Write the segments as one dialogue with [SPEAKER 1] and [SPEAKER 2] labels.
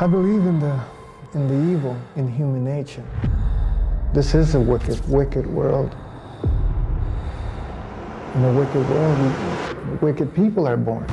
[SPEAKER 1] I believe in the, in the evil in human nature. This is a wicked, wicked world. In a wicked world, wicked people are born.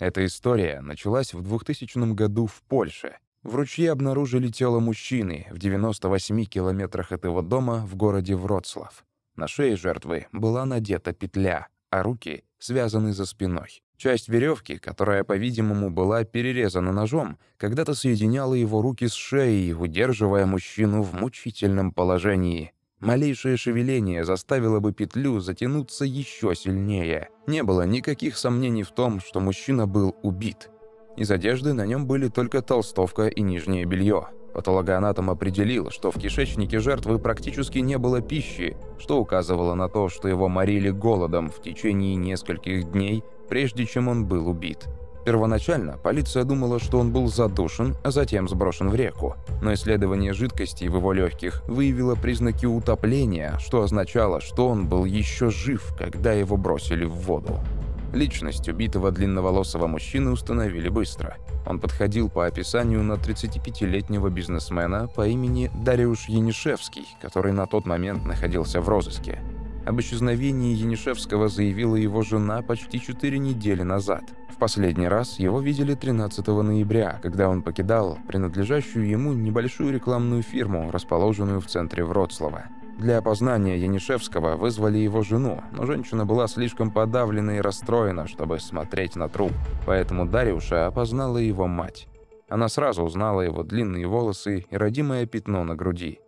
[SPEAKER 2] Эта история началась в 2000 году в Польше. В ручье обнаружили тело мужчины в 98 километрах от его дома в городе Вроцлав. На шее жертвы была надета петля, а руки связаны за спиной. Часть веревки, которая, по-видимому, была перерезана ножом, когда-то соединяла его руки с шеей, удерживая мужчину в мучительном положении. Малейшее шевеление заставило бы петлю затянуться еще сильнее. Не было никаких сомнений в том, что мужчина был убит. Из одежды на нем были только толстовка и нижнее белье. Патологоанатом определил, что в кишечнике жертвы практически не было пищи, что указывало на то, что его морили голодом в течение нескольких дней, прежде чем он был убит. Первоначально полиция думала, что он был задушен, а затем сброшен в реку. Но исследование жидкости в его легких выявило признаки утопления, что означало, что он был еще жив, когда его бросили в воду. Личность убитого длинноволосого мужчины установили быстро. Он подходил по описанию на 35-летнего бизнесмена по имени Дариуш Янишевский, который на тот момент находился в розыске. Об исчезновении Янишевского заявила его жена почти 4 недели назад. В последний раз его видели 13 ноября, когда он покидал принадлежащую ему небольшую рекламную фирму, расположенную в центре Вроцлава. Для опознания Янишевского вызвали его жену, но женщина была слишком подавлена и расстроена, чтобы смотреть на труп, поэтому Дариуша опознала его мать. Она сразу узнала его длинные волосы и родимое пятно на груди.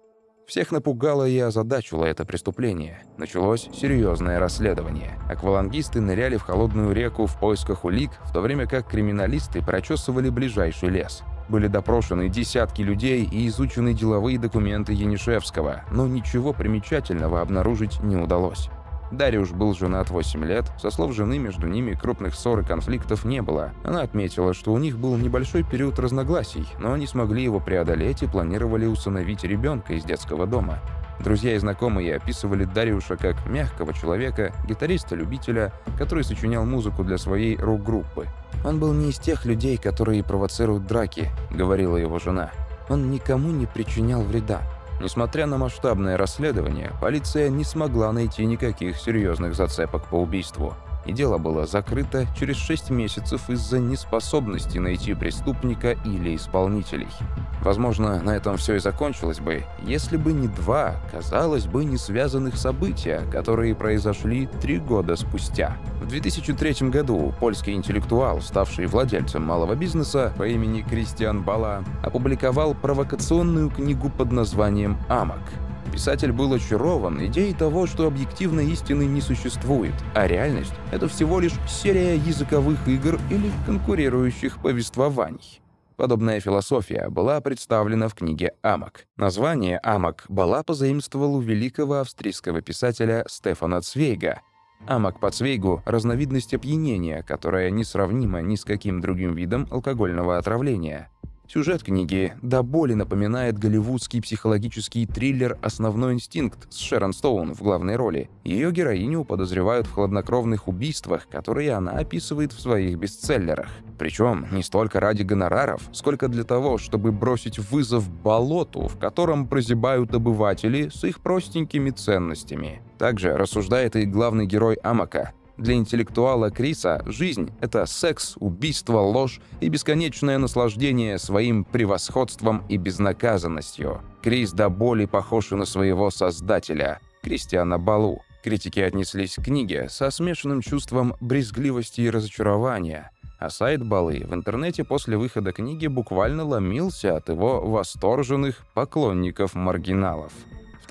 [SPEAKER 2] Всех напугало и озадачило это преступление. Началось серьезное расследование. Аквалангисты ныряли в холодную реку в поисках улик, в то время как криминалисты прочесывали ближайший лес. Были допрошены десятки людей и изучены деловые документы Янишевского, но ничего примечательного обнаружить не удалось. Дариуш был женат 8 лет, со слов жены между ними крупных ссор и конфликтов не было. Она отметила, что у них был небольшой период разногласий, но они смогли его преодолеть и планировали усыновить ребенка из детского дома. Друзья и знакомые описывали Дариуша как мягкого человека, гитариста-любителя, который сочинял музыку для своей рок-группы. «Он был не из тех людей, которые провоцируют драки», — говорила его жена. «Он никому не причинял вреда. Несмотря на масштабное расследование, полиция не смогла найти никаких серьезных зацепок по убийству и дело было закрыто через 6 месяцев из-за неспособности найти преступника или исполнителей. Возможно, на этом все и закончилось бы, если бы не два, казалось бы, не связанных события, которые произошли три года спустя. В 2003 году польский интеллектуал, ставший владельцем малого бизнеса по имени Кристиан Бала, опубликовал провокационную книгу под названием «Амок», Писатель был очарован идеей того, что объективной истины не существует, а реальность — это всего лишь серия языковых игр или конкурирующих повествований. Подобная философия была представлена в книге «Амок». Название «Амок» Бала позаимствовал у великого австрийского писателя Стефана Цвейга. Амок по Цвейгу — разновидность опьянения, которая несравнима ни с каким другим видом алкогольного отравления. Сюжет книги до боли напоминает голливудский психологический триллер «Основной инстинкт» с Шерон Стоун в главной роли. Ее героиню подозревают в хладнокровных убийствах, которые она описывает в своих бестселлерах. Причем не столько ради гонораров, сколько для того, чтобы бросить вызов болоту, в котором прозябают обыватели с их простенькими ценностями. Также рассуждает и главный герой Амака, для интеллектуала Криса жизнь — это секс, убийство, ложь и бесконечное наслаждение своим превосходством и безнаказанностью. Крис до боли похож на своего создателя, Кристиана Балу. Критики отнеслись к книге со смешанным чувством брезгливости и разочарования, а сайт Балы в интернете после выхода книги буквально ломился от его восторженных поклонников-маргиналов.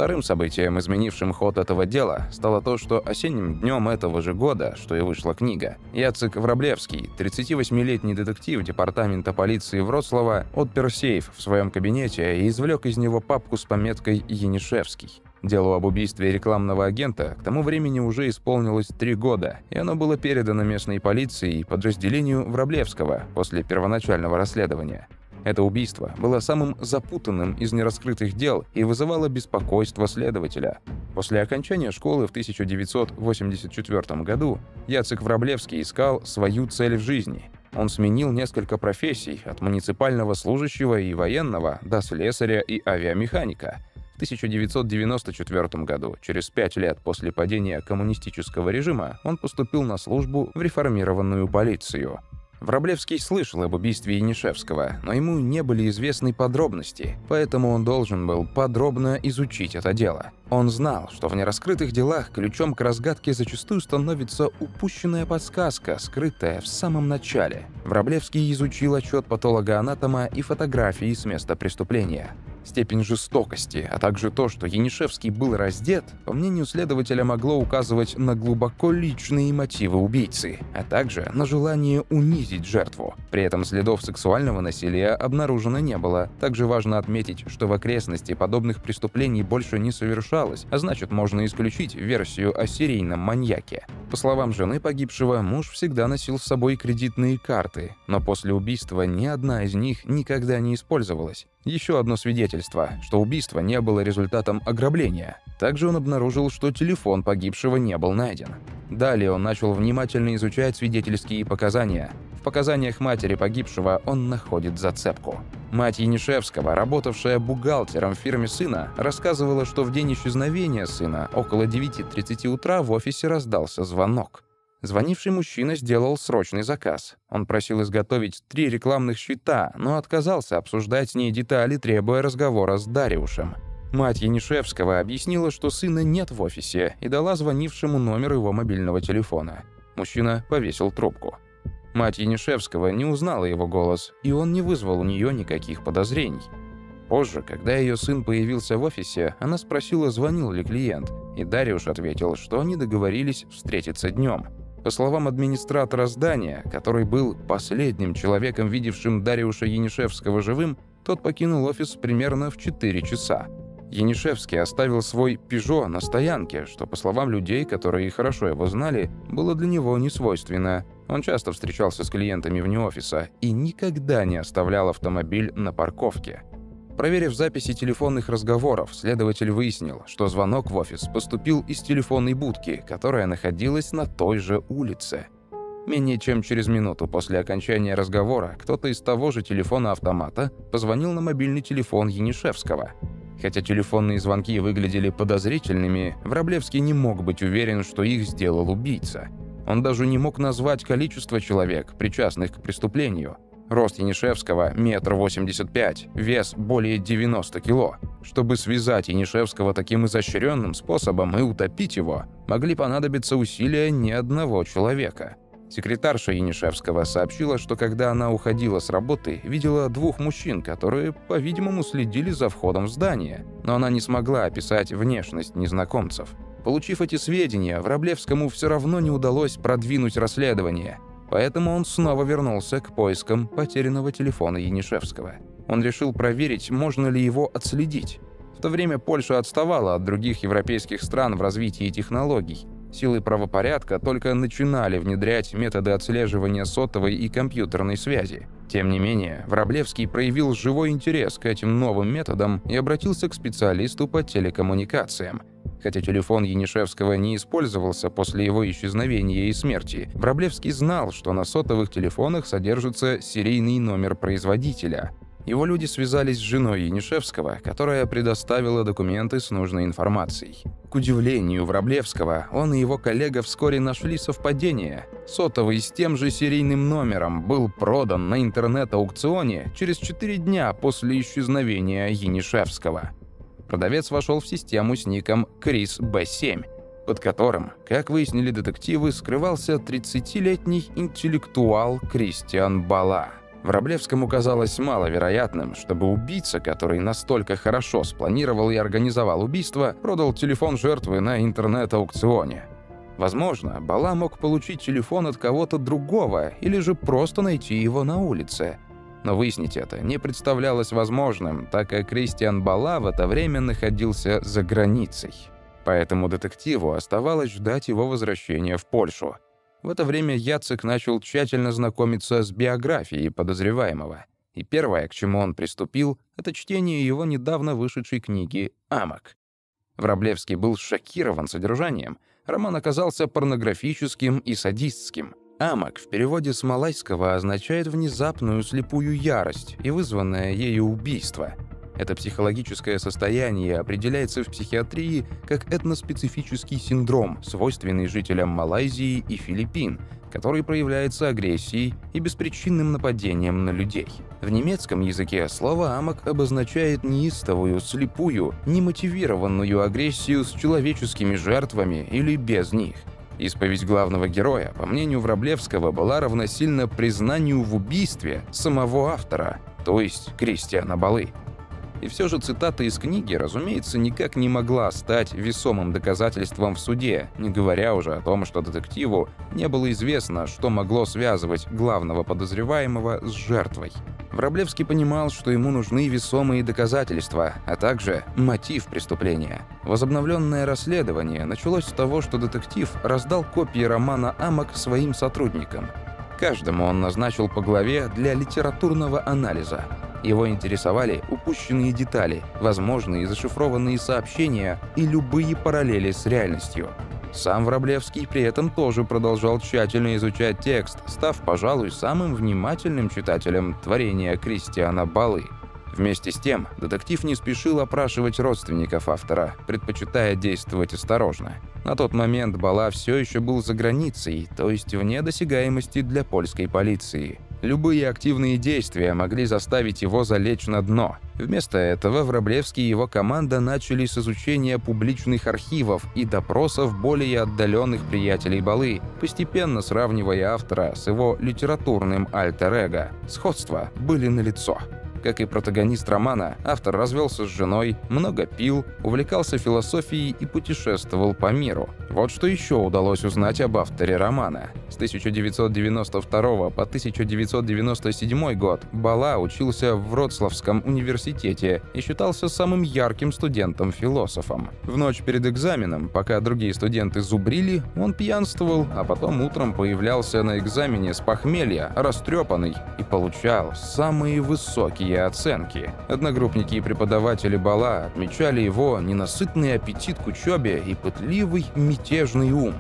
[SPEAKER 2] Вторым событием, изменившим ход этого дела, стало то, что осенним днем этого же года, что и вышла книга, Яцек Враблевский, 38-летний детектив департамента полиции Вроцлава, отпер сейф в своем кабинете и извлек из него папку с пометкой «Янишевский». Делу об убийстве рекламного агента к тому времени уже исполнилось три года, и оно было передано местной полиции и подразделению Враблевского после первоначального расследования. Это убийство было самым запутанным из нераскрытых дел и вызывало беспокойство следователя. После окончания школы в 1984 году Яцек Враблевский искал свою цель в жизни. Он сменил несколько профессий, от муниципального служащего и военного до слесаря и авиамеханика – 1994 году, через пять лет после падения коммунистического режима, он поступил на службу в реформированную полицию. Враблевский слышал об убийстве Янишевского, но ему не были известны подробности, поэтому он должен был подробно изучить это дело. Он знал, что в нераскрытых делах ключом к разгадке зачастую становится упущенная подсказка, скрытая в самом начале. Враблевский изучил отчет патолога-анатома и фотографии с места преступления. Степень жестокости, а также то, что Янишевский был раздет, по мнению следователя, могло указывать на глубоко личные мотивы убийцы, а также на желание унизить жертву. При этом следов сексуального насилия обнаружено не было. Также важно отметить, что в окрестности подобных преступлений больше не совершалось, а значит, можно исключить версию о серийном маньяке. По словам жены погибшего, муж всегда носил с собой кредитные карты, но после убийства ни одна из них никогда не использовалась. Еще одно свидетельство, что убийство не было результатом ограбления. Также он обнаружил, что телефон погибшего не был найден. Далее он начал внимательно изучать свидетельские показания. В показаниях матери погибшего он находит зацепку. Мать Янишевского, работавшая бухгалтером в фирме сына, рассказывала, что в день исчезновения сына около 9.30 утра в офисе раздался звонок. Звонивший мужчина сделал срочный заказ. Он просил изготовить три рекламных щита, но отказался обсуждать с ней детали, требуя разговора с Дариушем. Мать Янишевского объяснила, что сына нет в офисе, и дала звонившему номер его мобильного телефона. Мужчина повесил трубку. Мать Янишевского не узнала его голос, и он не вызвал у нее никаких подозрений. Позже, когда ее сын появился в офисе, она спросила, звонил ли клиент, и Дариуш ответил, что они договорились встретиться днем. По словам администратора здания, который был последним человеком, видевшим Дариуша Янишевского живым, тот покинул офис примерно в 4 часа. Янишевский оставил свой «Пежо» на стоянке, что, по словам людей, которые хорошо его знали, было для него не свойственно. Он часто встречался с клиентами вне офиса и никогда не оставлял автомобиль на парковке. Проверив записи телефонных разговоров, следователь выяснил, что звонок в офис поступил из телефонной будки, которая находилась на той же улице. Менее чем через минуту после окончания разговора кто-то из того же телефона-автомата позвонил на мобильный телефон Янишевского. Хотя телефонные звонки выглядели подозрительными, Враблевский не мог быть уверен, что их сделал убийца. Он даже не мог назвать количество человек, причастных к преступлению – Рост Янишевского – метр восемьдесят пять, вес более 90 кило. Чтобы связать Янишевского таким изощренным способом и утопить его, могли понадобиться усилия ни одного человека. Секретарша Янишевского сообщила, что когда она уходила с работы, видела двух мужчин, которые, по-видимому, следили за входом в здание, но она не смогла описать внешность незнакомцев. Получив эти сведения, Враблевскому все равно не удалось продвинуть расследование – Поэтому он снова вернулся к поискам потерянного телефона Янишевского. Он решил проверить, можно ли его отследить. В то время Польша отставала от других европейских стран в развитии технологий. Силы правопорядка только начинали внедрять методы отслеживания сотовой и компьютерной связи. Тем не менее, Враблевский проявил живой интерес к этим новым методам и обратился к специалисту по телекоммуникациям, Хотя телефон Янишевского не использовался после его исчезновения и смерти, Враблевский знал, что на сотовых телефонах содержится серийный номер производителя. Его люди связались с женой Янишевского, которая предоставила документы с нужной информацией. К удивлению Враблевского, он и его коллега вскоре нашли совпадение. Сотовый с тем же серийным номером был продан на интернет-аукционе через 4 дня после исчезновения Янишевского продавец вошел в систему с ником Крис Б7, под которым, как выяснили детективы, скрывался 30-летний интеллектуал Кристиан Бала. Враблевскому казалось маловероятным, чтобы убийца, который настолько хорошо спланировал и организовал убийство, продал телефон жертвы на интернет-аукционе. Возможно, Бала мог получить телефон от кого-то другого или же просто найти его на улице. Но выяснить это не представлялось возможным, так как Кристиан Бала в это время находился за границей. Поэтому детективу оставалось ждать его возвращения в Польшу. В это время Яцек начал тщательно знакомиться с биографией подозреваемого. И первое, к чему он приступил, это чтение его недавно вышедшей книги «Амок». Враблевский был шокирован содержанием. Роман оказался порнографическим и садистским. «Амок» в переводе с малайского означает «внезапную слепую ярость» и вызванное ею убийство — это психологическое состояние определяется в психиатрии как этноспецифический синдром, свойственный жителям Малайзии и Филиппин, который проявляется агрессией и беспричинным нападением на людей. В немецком языке слово «амок» обозначает неистовую, слепую, немотивированную агрессию с человеческими жертвами или без них. Исповедь главного героя, по мнению Враблевского, была равносильна признанию в убийстве самого автора, то есть Кристиана Балы. И все же цитата из книги, разумеется, никак не могла стать весомым доказательством в суде, не говоря уже о том, что детективу не было известно, что могло связывать главного подозреваемого с жертвой. Враблевский понимал, что ему нужны весомые доказательства, а также мотив преступления. Возобновленное расследование началось с того, что детектив раздал копии романа «Амок» своим сотрудникам. Каждому он назначил по главе для литературного анализа. Его интересовали упущенные детали, возможные зашифрованные сообщения и любые параллели с реальностью. Сам Враблевский при этом тоже продолжал тщательно изучать текст, став, пожалуй, самым внимательным читателем творения Кристиана Балы. Вместе с тем, детектив не спешил опрашивать родственников автора, предпочитая действовать осторожно. На тот момент Бала все еще был за границей, то есть вне досягаемости для польской полиции – Любые активные действия могли заставить его залечь на дно. Вместо этого Враблевский и его команда начали с изучения публичных архивов и допросов более отдаленных приятелей Балы, постепенно сравнивая автора с его литературным альтер-эго. Сходства были налицо. Как и протагонист романа, автор развелся с женой, много пил, увлекался философией и путешествовал по миру. Вот что еще удалось узнать об авторе романа. С 1992 по 1997 год Бала учился в Вроцлавском университете и считался самым ярким студентом-философом. В ночь перед экзаменом, пока другие студенты зубрили, он пьянствовал, а потом утром появлялся на экзамене с похмелья, растрепанный, и получал самые высокие высокие оценки. Одногруппники и преподаватели Бала отмечали его ненасытный аппетит к учебе и пытливый мятежный ум.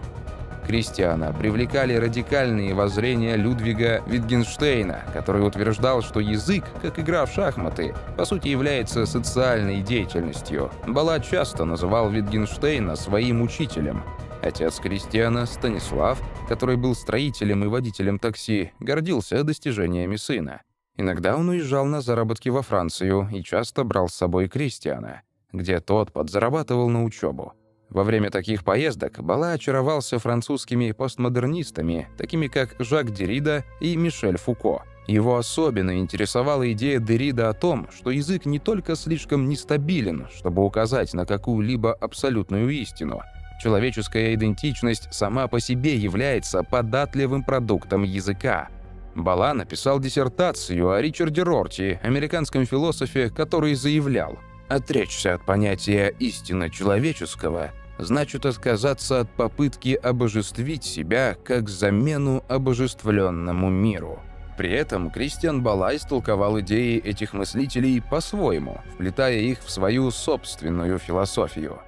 [SPEAKER 2] Кристиана привлекали радикальные воззрения Людвига Витгенштейна, который утверждал, что язык, как игра в шахматы, по сути является социальной деятельностью. Бала часто называл Витгенштейна своим учителем. Отец Кристиана, Станислав, который был строителем и водителем такси, гордился достижениями сына. Иногда он уезжал на заработки во Францию и часто брал с собой Кристиана, где тот подзарабатывал на учебу. Во время таких поездок Бала очаровался французскими постмодернистами, такими как Жак Деррида и Мишель Фуко. Его особенно интересовала идея Деррида о том, что язык не только слишком нестабилен, чтобы указать на какую-либо абсолютную истину. Человеческая идентичность сама по себе является податливым продуктом языка – Бала написал диссертацию о Ричарде Рорти, американском философе, который заявлял «Отречься от понятия истины человеческого значит отказаться от попытки обожествить себя как замену обожествленному миру». При этом Кристиан Бала истолковал идеи этих мыслителей по-своему, вплетая их в свою собственную философию.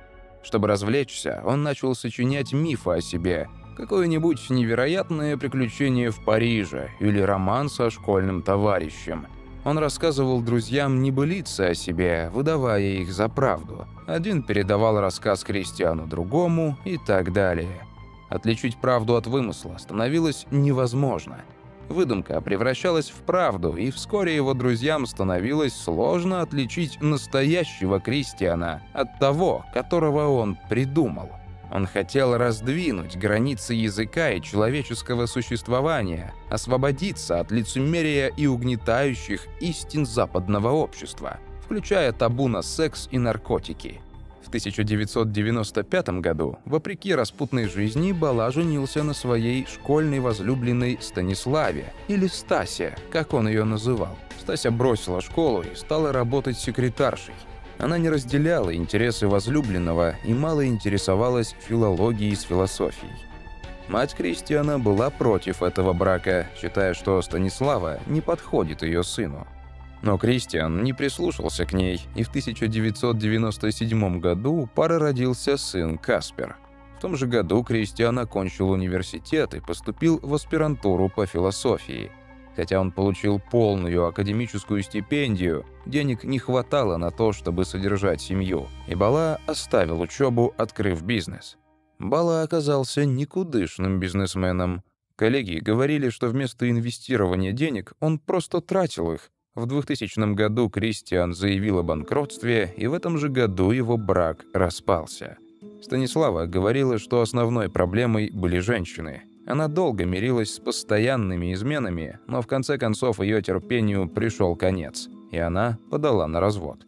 [SPEAKER 2] Чтобы развлечься, он начал сочинять мифы о себе – Какое-нибудь невероятное приключение в Париже или роман со школьным товарищем. Он рассказывал друзьям небылицы о себе, выдавая их за правду. Один передавал рассказ Кристиану другому и так далее. Отличить правду от вымысла становилось невозможно. Выдумка превращалась в правду, и вскоре его друзьям становилось сложно отличить настоящего Кристиана от того, которого он придумал. Он хотел раздвинуть границы языка и человеческого существования, освободиться от лицемерия и угнетающих истин западного общества, включая табу на секс и наркотики. В 1995 году, вопреки распутной жизни, Бала женился на своей школьной возлюбленной Станиславе, или Стасе, как он ее называл. Стася бросила школу и стала работать секретаршей. Она не разделяла интересы возлюбленного и мало интересовалась филологией с философией. Мать Кристиана была против этого брака, считая, что Станислава не подходит ее сыну. Но Кристиан не прислушался к ней, и в 1997 году у пары родился сын Каспер. В том же году Кристиан окончил университет и поступил в аспирантуру по философии – Хотя он получил полную академическую стипендию, денег не хватало на то, чтобы содержать семью, и Бала оставил учебу, открыв бизнес. Бала оказался никудышным бизнесменом. Коллеги говорили, что вместо инвестирования денег он просто тратил их. В 2000 году Кристиан заявил о банкротстве, и в этом же году его брак распался. Станислава говорила, что основной проблемой были женщины – она долго мирилась с постоянными изменами, но в конце концов ее терпению пришел конец, и она подала на развод.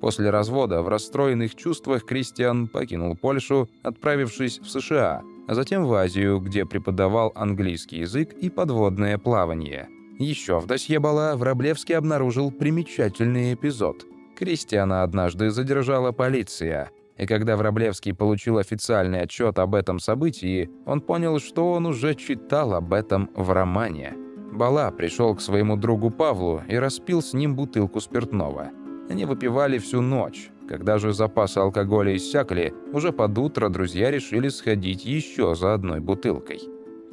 [SPEAKER 2] После развода в расстроенных чувствах Кристиан покинул Польшу, отправившись в США, а затем в Азию, где преподавал английский язык и подводное плавание. Еще в досье Бала Враблевский обнаружил примечательный эпизод. Кристиана однажды задержала полиция – и когда Враблевский получил официальный отчет об этом событии, он понял, что он уже читал об этом в романе. Бала пришел к своему другу Павлу и распил с ним бутылку спиртного. Они выпивали всю ночь. Когда же запасы алкоголя иссякли, уже под утро друзья решили сходить еще за одной бутылкой.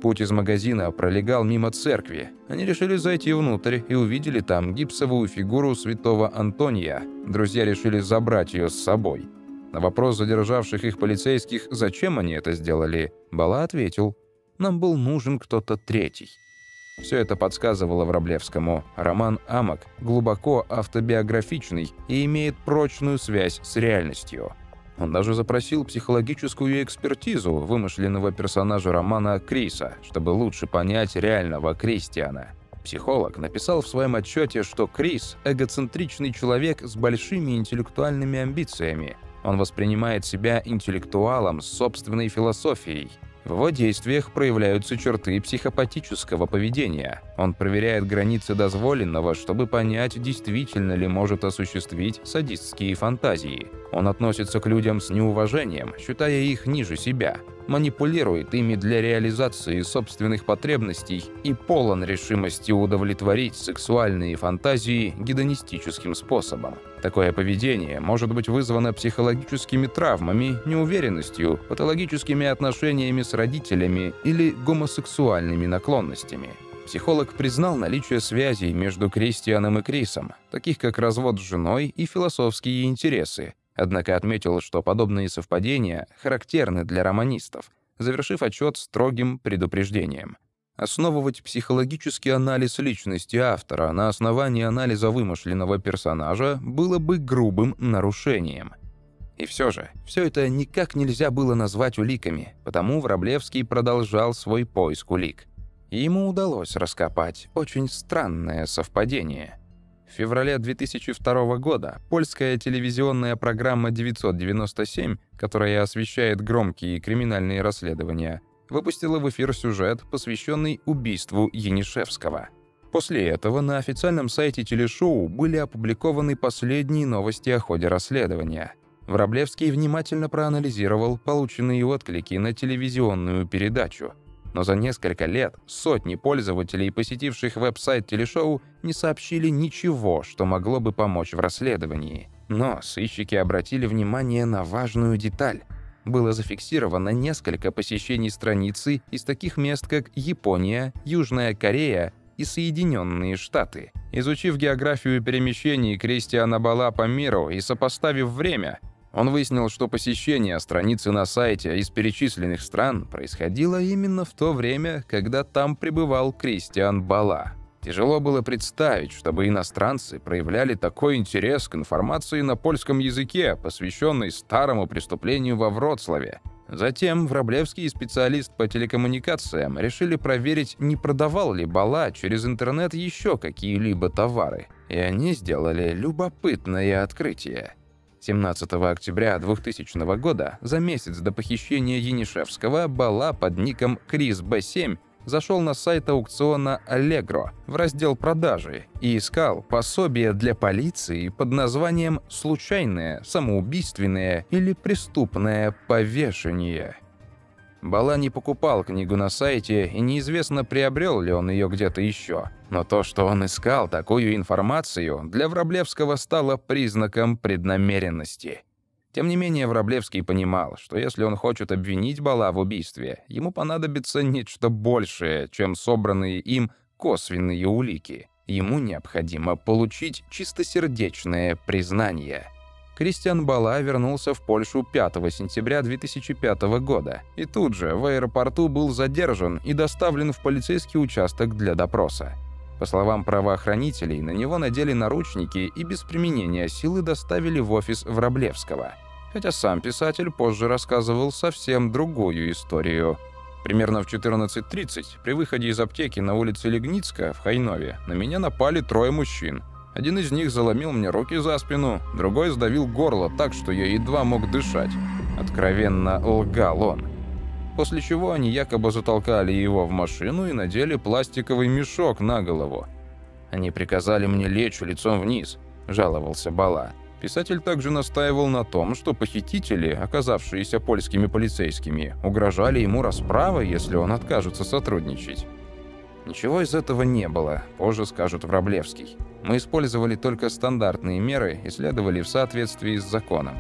[SPEAKER 2] Путь из магазина пролегал мимо церкви. Они решили зайти внутрь и увидели там гипсовую фигуру святого Антония. Друзья решили забрать ее с собой. На вопрос задержавших их полицейских, зачем они это сделали, Бала ответил, «Нам был нужен кто-то третий». Все это подсказывало Враблевскому. Роман «Амок» глубоко автобиографичный и имеет прочную связь с реальностью. Он даже запросил психологическую экспертизу вымышленного персонажа романа Криса, чтобы лучше понять реального Кристиана. Психолог написал в своем отчете, что Крис – эгоцентричный человек с большими интеллектуальными амбициями – он воспринимает себя интеллектуалом с собственной философией. В его действиях проявляются черты психопатического поведения. Он проверяет границы дозволенного, чтобы понять, действительно ли может осуществить садистские фантазии. Он относится к людям с неуважением, считая их ниже себя манипулирует ими для реализации собственных потребностей и полон решимости удовлетворить сексуальные фантазии гедонистическим способом. Такое поведение может быть вызвано психологическими травмами, неуверенностью, патологическими отношениями с родителями или гомосексуальными наклонностями. Психолог признал наличие связей между Кристианом и Крисом, таких как развод с женой и философские интересы, Однако отметил, что подобные совпадения характерны для романистов, завершив отчет строгим предупреждением. Основывать психологический анализ личности автора на основании анализа вымышленного персонажа было бы грубым нарушением. И все же, все это никак нельзя было назвать уликами, потому Враблевский продолжал свой поиск улик. И ему удалось раскопать очень странное совпадение – в феврале 2002 года польская телевизионная программа «997», которая освещает громкие криминальные расследования, выпустила в эфир сюжет, посвященный убийству Янишевского. После этого на официальном сайте телешоу были опубликованы последние новости о ходе расследования. Враблевский внимательно проанализировал полученные отклики на телевизионную передачу – но за несколько лет сотни пользователей, посетивших веб-сайт телешоу, не сообщили ничего, что могло бы помочь в расследовании. Но сыщики обратили внимание на важную деталь. Было зафиксировано несколько посещений страницы из таких мест, как Япония, Южная Корея и Соединенные Штаты. Изучив географию перемещений Кристиана Бала по миру и сопоставив время, он выяснил, что посещение страницы на сайте из перечисленных стран происходило именно в то время, когда там пребывал Кристиан Бала. Тяжело было представить, чтобы иностранцы проявляли такой интерес к информации на польском языке, посвященной старому преступлению во Вроцлаве. Затем Враблевский и специалист по телекоммуникациям решили проверить, не продавал ли Бала через интернет еще какие-либо товары. И они сделали любопытное открытие. 17 октября 2000 года, за месяц до похищения Янишевского, Бала под ником Крис Б7 зашел на сайт аукциона Allegro в раздел «Продажи» и искал пособие для полиции под названием «Случайное, самоубийственное или преступное повешение». Бала не покупал книгу на сайте, и неизвестно, приобрел ли он ее где-то еще. Но то, что он искал такую информацию, для Враблевского стало признаком преднамеренности. Тем не менее, Враблевский понимал, что если он хочет обвинить Бала в убийстве, ему понадобится нечто большее, чем собранные им косвенные улики. Ему необходимо получить чистосердечное признание. Кристиан Бала вернулся в Польшу 5 сентября 2005 года и тут же в аэропорту был задержан и доставлен в полицейский участок для допроса. По словам правоохранителей, на него надели наручники и без применения силы доставили в офис Враблевского. Хотя сам писатель позже рассказывал совсем другую историю. Примерно в 14.30 при выходе из аптеки на улице Легницка в Хайнове на меня напали трое мужчин. Один из них заломил мне руки за спину, другой сдавил горло так, что я едва мог дышать. Откровенно лгал он после чего они якобы затолкали его в машину и надели пластиковый мешок на голову. «Они приказали мне лечь лицом вниз», – жаловался Бала. Писатель также настаивал на том, что похитители, оказавшиеся польскими полицейскими, угрожали ему расправой, если он откажется сотрудничать. Ничего из этого не было, позже скажут Враблевский. Мы использовали только стандартные меры и следовали в соответствии с законом.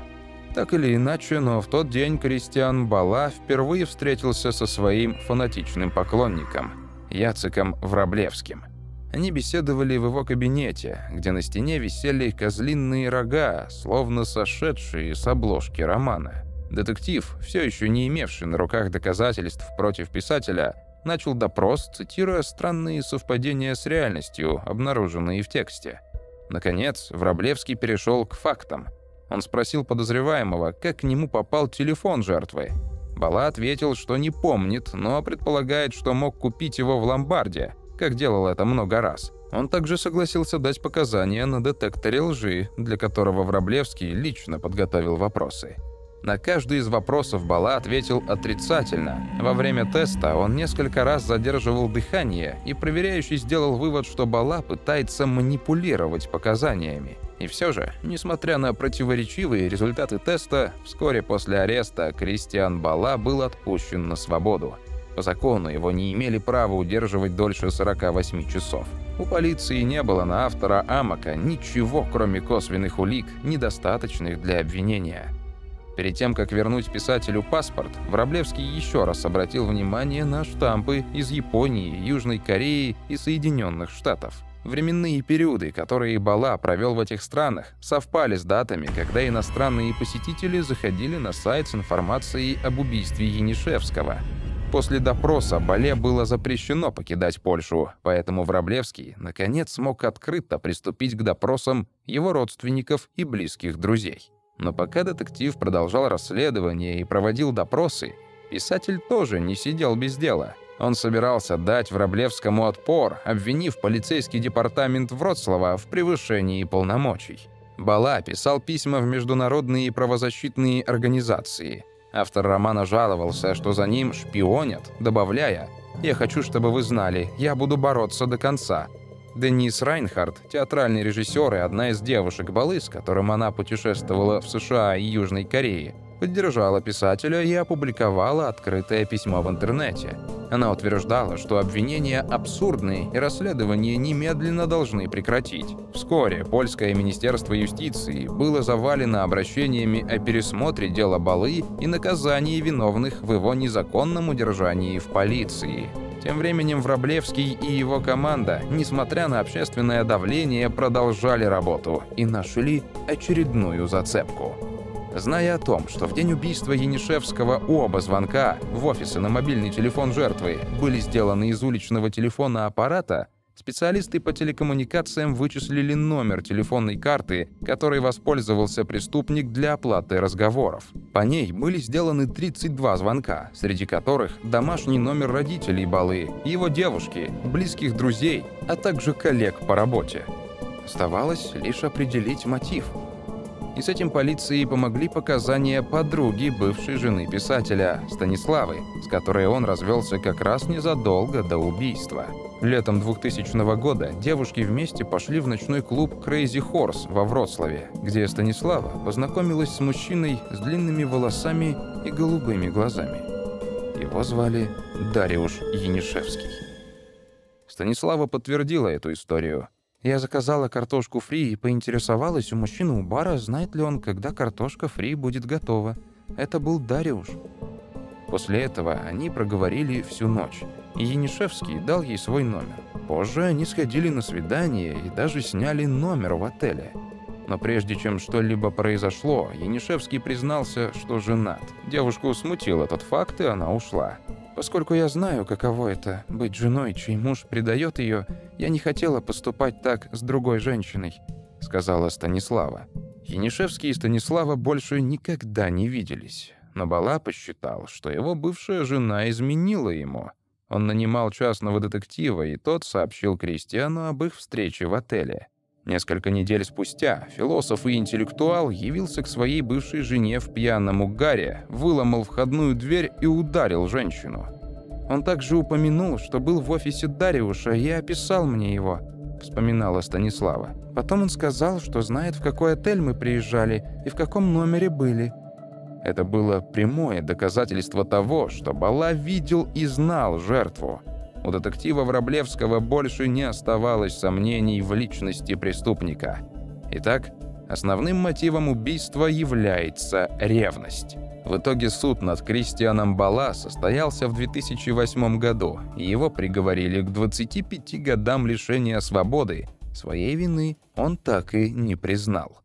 [SPEAKER 2] Так или иначе, но в тот день Кристиан Бала впервые встретился со своим фанатичным поклонником, Яциком Враблевским. Они беседовали в его кабинете, где на стене висели козлиные рога, словно сошедшие с обложки романа. Детектив, все еще не имевший на руках доказательств против писателя, начал допрос, цитируя странные совпадения с реальностью, обнаруженные в тексте. Наконец, Враблевский перешел к фактам – он спросил подозреваемого, как к нему попал телефон жертвы. Бала ответил, что не помнит, но предполагает, что мог купить его в ломбарде, как делал это много раз. Он также согласился дать показания на детекторе лжи, для которого Враблевский лично подготовил вопросы. На каждый из вопросов Бала ответил отрицательно. Во время теста он несколько раз задерживал дыхание, и проверяющий сделал вывод, что Бала пытается манипулировать показаниями. И все же, несмотря на противоречивые результаты теста, вскоре после ареста Кристиан Бала был отпущен на свободу. По закону его не имели права удерживать дольше 48 часов. У полиции не было на автора Амака ничего, кроме косвенных улик, недостаточных для обвинения. Перед тем, как вернуть писателю паспорт, Враблевский еще раз обратил внимание на штампы из Японии, Южной Кореи и Соединенных Штатов. Временные периоды, которые Бала провел в этих странах, совпали с датами, когда иностранные посетители заходили на сайт с информацией об убийстве Янишевского. После допроса Бале было запрещено покидать Польшу, поэтому Враблевский, наконец, смог открыто приступить к допросам его родственников и близких друзей. Но пока детектив продолжал расследование и проводил допросы, писатель тоже не сидел без дела. Он собирался дать Враблевскому отпор, обвинив полицейский департамент Вроцлава в превышении полномочий. Бала писал письма в международные правозащитные организации. Автор романа жаловался, что за ним шпионят, добавляя «Я хочу, чтобы вы знали, я буду бороться до конца. Денис Райнхард, театральный режиссер и одна из девушек Балы, с которым она путешествовала в США и Южной Корее, поддержала писателя и опубликовала открытое письмо в интернете. Она утверждала, что обвинения абсурдны и расследование немедленно должны прекратить. Вскоре польское министерство юстиции было завалено обращениями о пересмотре дела Балы и наказании виновных в его незаконном удержании в полиции. Тем временем Враблевский и его команда, несмотря на общественное давление, продолжали работу и нашли очередную зацепку. Зная о том, что в день убийства Янишевского оба звонка в офисы на мобильный телефон жертвы были сделаны из уличного телефона аппарата, Специалисты по телекоммуникациям вычислили номер телефонной карты, которой воспользовался преступник для оплаты разговоров. По ней были сделаны 32 звонка, среди которых домашний номер родителей Балы, его девушки, близких друзей, а также коллег по работе. Оставалось лишь определить мотив. И с этим полиции помогли показания подруги бывшей жены писателя, Станиславы, с которой он развелся как раз незадолго до убийства. Летом 2000 года девушки вместе пошли в ночной клуб Crazy Horse во Вроцлаве, где Станислава познакомилась с мужчиной с длинными волосами и голубыми глазами. Его звали Дариуш Янишевский. Станислава подтвердила эту историю. Я заказала картошку фри и поинтересовалась у мужчины у бара, знает ли он, когда картошка фри будет готова. Это был Дариуш. После этого они проговорили всю ночь. И Янишевский дал ей свой номер. Позже они сходили на свидание и даже сняли номер в отеле. Но прежде чем что-либо произошло, Янишевский признался, что женат. Девушку смутил этот факт, и она ушла. Поскольку я знаю, каково это – быть женой, чей муж предает ее, я не хотела поступать так с другой женщиной», – сказала Станислава. Янишевский и Станислава больше никогда не виделись но Бала посчитал, что его бывшая жена изменила ему. Он нанимал частного детектива, и тот сообщил Кристиану об их встрече в отеле. Несколько недель спустя философ и интеллектуал явился к своей бывшей жене в пьяном угаре, выломал входную дверь и ударил женщину. Он также упомянул, что был в офисе Дариуша и описал мне его, вспоминала Станислава. Потом он сказал, что знает, в какой отель мы приезжали и в каком номере были. Это было прямое доказательство того, что Бала видел и знал жертву. У детектива Враблевского больше не оставалось сомнений в личности преступника. Итак, основным мотивом убийства является ревность. В итоге суд над Кристианом Бала состоялся в 2008 году, и его приговорили к 25 годам лишения свободы. Своей вины он так и не признал.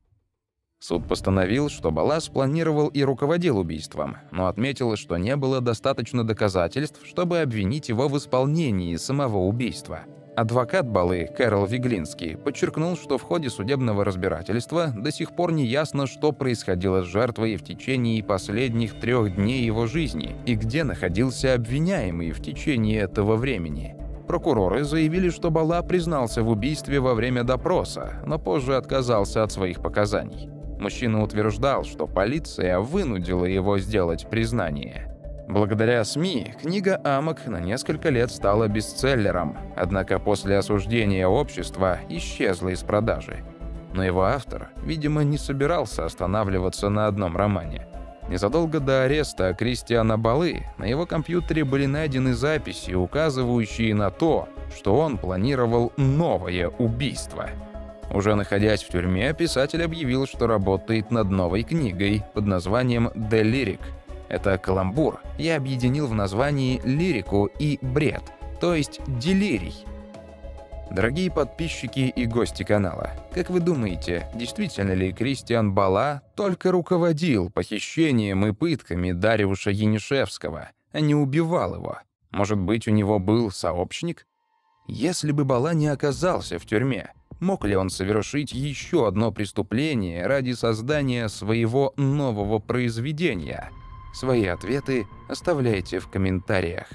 [SPEAKER 2] Суд постановил, что Балас планировал и руководил убийством, но отметил, что не было достаточно доказательств, чтобы обвинить его в исполнении самого убийства. Адвокат Балы, Кэрол Виглинский, подчеркнул, что в ходе судебного разбирательства до сих пор не ясно, что происходило с жертвой в течение последних трех дней его жизни и где находился обвиняемый в течение этого времени. Прокуроры заявили, что Бала признался в убийстве во время допроса, но позже отказался от своих показаний. Мужчина утверждал, что полиция вынудила его сделать признание. Благодаря СМИ книга «Амок» на несколько лет стала бестселлером, однако после осуждения общества исчезла из продажи. Но его автор, видимо, не собирался останавливаться на одном романе. Незадолго до ареста Кристиана Балы на его компьютере были найдены записи, указывающие на то, что он планировал новое убийство – уже находясь в тюрьме, писатель объявил, что работает над новой книгой под названием «The Lyric». Это каламбур. Я объединил в названии лирику и бред, то есть делирий. Дорогие подписчики и гости канала, как вы думаете, действительно ли Кристиан Бала только руководил похищением и пытками Дариуша Янишевского, а не убивал его? Может быть, у него был сообщник? Если бы Бала не оказался в тюрьме, Мог ли он совершить еще одно преступление ради создания своего нового произведения? Свои ответы оставляйте в комментариях.